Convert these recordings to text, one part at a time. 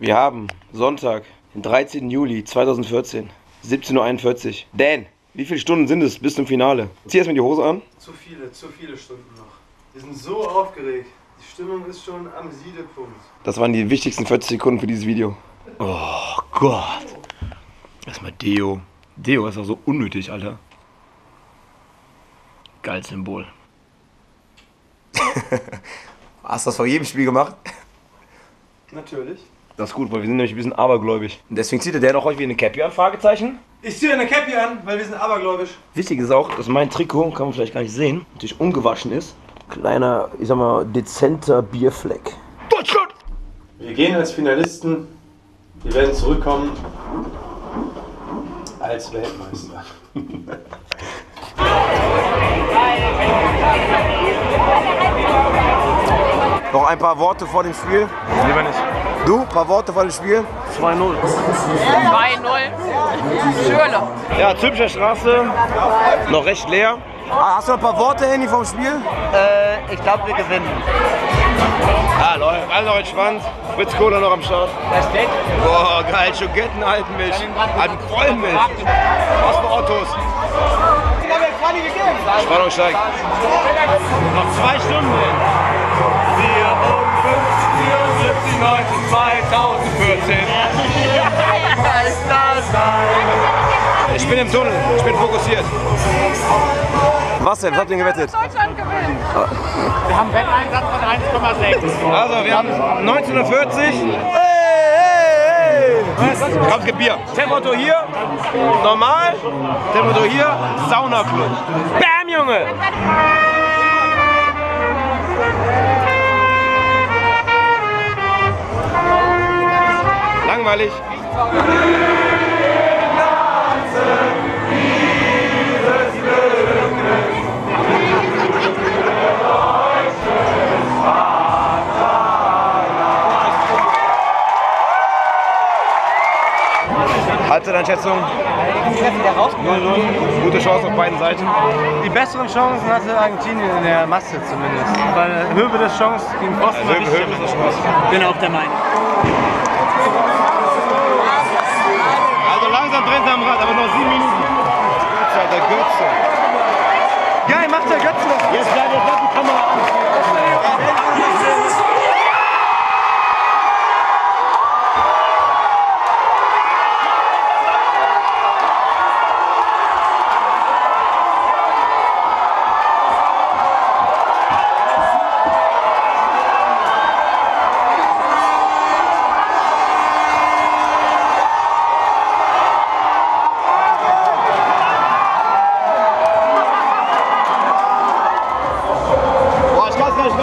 Wir haben Sonntag, den 13. Juli 2014, 17.41 Uhr. Dan, wie viele Stunden sind es bis zum Finale? Zieh erstmal die Hose an. Zu viele, zu viele Stunden noch. Wir sind so aufgeregt. Die Stimmung ist schon am Siedepunkt. Das waren die wichtigsten 40 Sekunden für dieses Video. Oh Gott. Erstmal Deo. Deo ist auch so unnötig, Alter. Geil Symbol. Hast du das vor jedem Spiel gemacht? Natürlich. Das ist gut, weil wir sind nämlich ein bisschen abergläubig. Und deswegen zieht der noch heute wie eine Cappy an, Fragezeichen. Ich ziehe eine Cappy an, weil wir sind abergläubisch. Wichtig ist auch, dass mein Trikot, kann man vielleicht gar nicht sehen, natürlich ungewaschen ist. Kleiner, ich sag mal, dezenter Bierfleck. Deutschland! Wir gehen als Finalisten. Wir werden zurückkommen als Weltmeister. Noch ein paar Worte vor dem Spiel. Lieber nicht. Du, ein paar Worte vor dem Spiel. 2-0. 2-0. Schöne. Ja, Zülpicher Straße, noch recht leer. Ah, hast du noch ein paar Worte, Handy, vom Spiel? Äh, ich glaube, wir gewinnen. Ah, Leute, alle noch entspannt. Fritz Kohler noch am Start. Der steht. Boah, geil, Schogetten, Altenmilch. Alten Vollmilch. Was für Autos. Spannung steigt. Noch zwei Stunden. 54, 74, 19, 2014. Ich bin im Tunnel, ich bin fokussiert. Was denn? Was habt ihr denn gewettet? Deutschland gewinnt. Wir haben Wetteinsatz von 1,6. Also, wir haben 1940. Ganz Bier. Temperatur hier, normal. Temperatur hier, Saunaclub. Bam, Junge! Langweilig. Halbzeiteinschätzung. 0-0. Gute Chance auf beiden Seiten. Die besseren Chancen hatte Argentinien in der Masse zumindest. Weil Höhe des Chance gegen Posten Höhe, wichtig. Höhe ist Spaß. Bin auch der Meinung. Er am Rad, aber noch sieben Minuten. Götze, Alter, Götze. Geil, macht der Götze noch. Jetzt bleibt die Kamera an.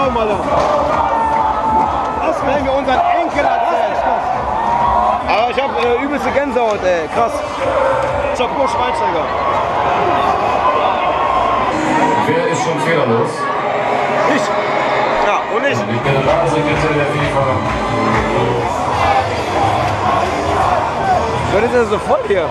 Ich glauben, Alter. Das werden wir unseren Enkel erzählen. Aber ich hab äh, übelste Gänsehaut, ey. Krass. Chapeau, Schweinsteiger. Wer ist schon fehlerlos? Ich. Ja, und ich. Die Generalsekretär der FIFA. Was ist denn so voll hier?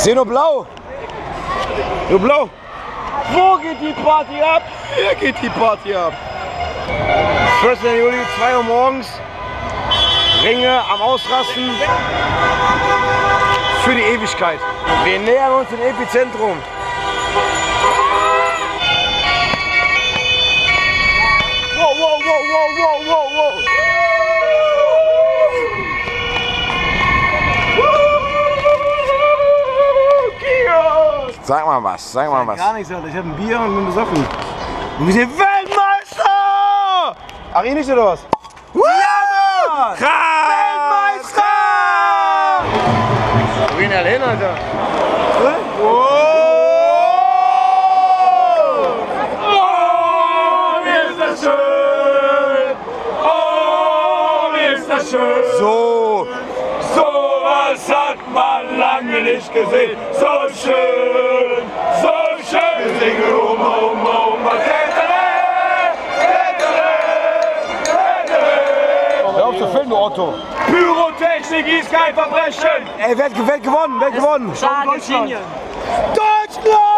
Ich sehe nur blau. Nur blau. Wo geht die Party ab? Hier geht die Party ab. 14. Juli, 2 Uhr morgens. Ringe am Ausrasten. Für die Ewigkeit. Wir nähern uns dem Epizentrum. Sag mal was, sag mal was. Gar nichts, Alter. Ich hab ein Bier und bin besoffen. Und wir sind Weltmeister! Ach, ihr nicht oder was? Ja, Mann! Krass! lange nicht gesehen. So schön, so schön. Wir singen um, um, um, Kettere, Kettere, Kettere. Hör auf zu filmen, Otto. Pyrotechnik ist kein Verbrechen. Ey, wer hat gewonnen? Wer hat gewonnen? Deutschland. Deutschland!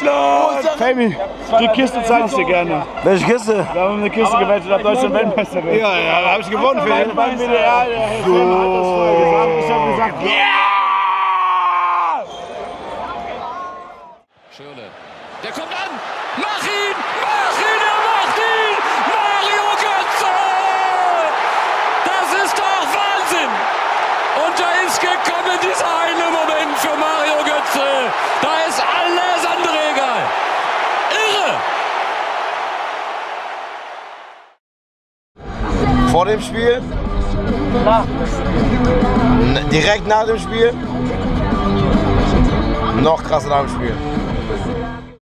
Deutschland! Femi, die Kiste zeige ich dir gerne. Welche Kiste? Wir haben eine Kiste gewettet, ob Deutschland Weltmeister wird. Ja, ja, da hab ich gewonnen für den. Beim WDR, der gesagt. Ich habe gesagt, Schirle. Der kommt an. Mach ihn! Mach ihn! Er macht ihn! Mario Götze! Das ist doch Wahnsinn! Und da ist gekommen dieser eine Moment für Mario Götze. Da Vor dem Spiel? N- Direkt nach dem Spiel? Noch krasser nach dem Spiel.